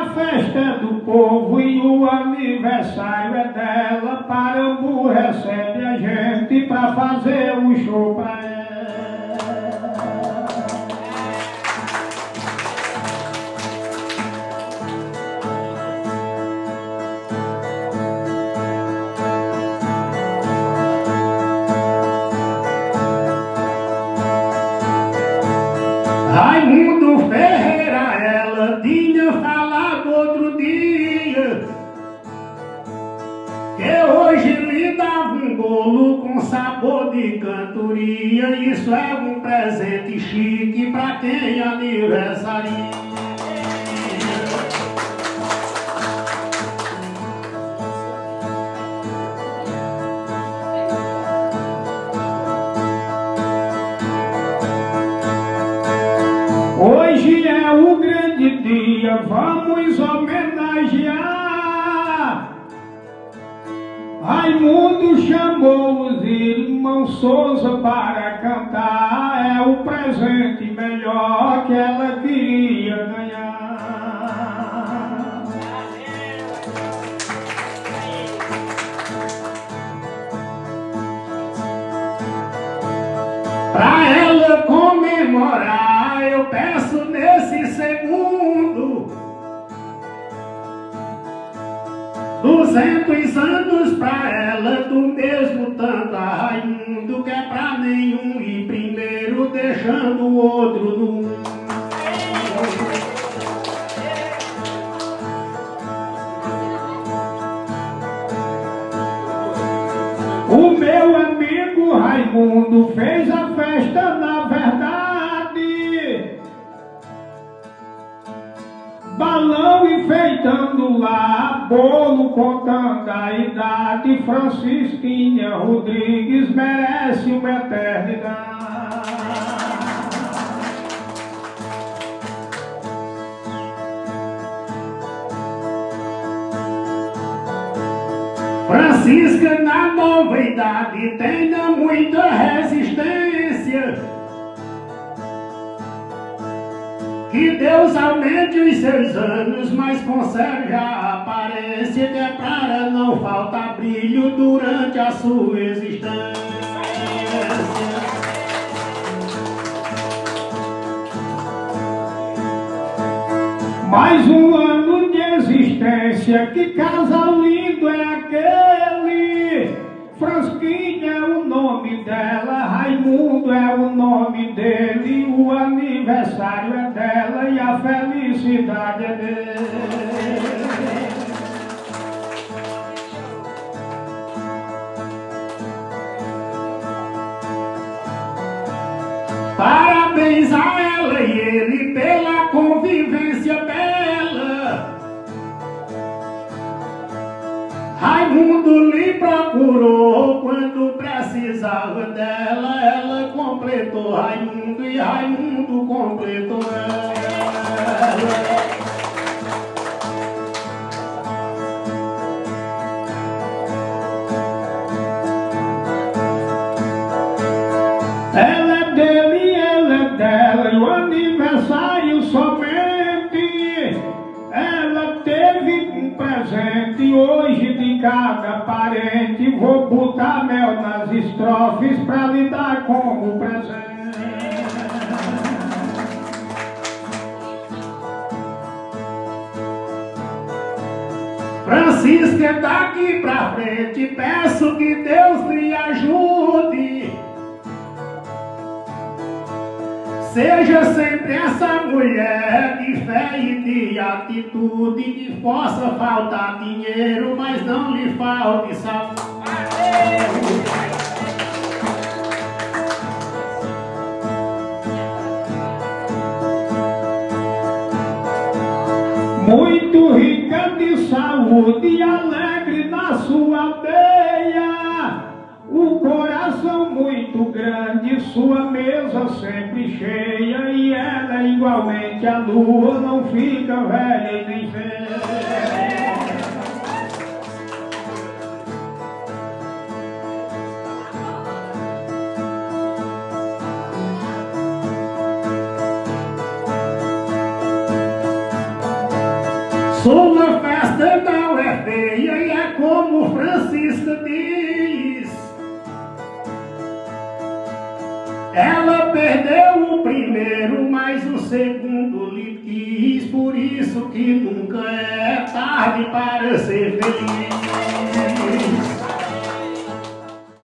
a festa do povo e o aniversário é dela. Parambu recebe a gente pra fazer o show pra ela. Que hoje lhe dava um bolo com sabor de cantoria. Isso é um presente chique pra quem aniversaria. Hoje é o grande dia, vamos homenagear. Raimundo chamou os irmãos Souza para cantar. É o presente melhor que ela queria ganhar. Duzentos anos pra ela, do mesmo tanto a Raimundo, que é pra nenhum ir primeiro, deixando o outro no. O meu amigo Raimundo fez a festa na verdade. Balão enfeitando lá, bolo contando a idade. Francisquinha Rodrigues merece uma eternidade. Francisca na nova idade tenha muita resistência. Que Deus aumente os seus anos, mas conserve a aparência que é para não faltar brilho durante a sua existência. Mais um ano de existência, que casal lindo é aquele. Nome dela, Raimundo é o nome dele, o aniversário é dela e a felicidade é dele. Parabéns a ela e ele pela convivência bela. Raimundo lhe procurou quando precisava dela. Ela completou Raimundo e Raimundo completou ela. Teve um presente hoje de cada parente. Vou botar mel nas estrofes pra lhe dar como presente. Francisca, daqui pra frente, peço que Deus lhe ajude. Seja sempre essa mulher de fé e de atitude que possa faltar dinheiro, mas não lhe falte saúde. Muito rica de saúde e alegre na sua veia. O coração muito grande, sua mesa sempre cheia e ela igualmente a lua não fica velha e nem feia. Sua festa não é feia e é como Francisca diz. Ela perdeu o primeiro, mas o segundo lhe quis. Por isso que nunca é tarde para ser feliz.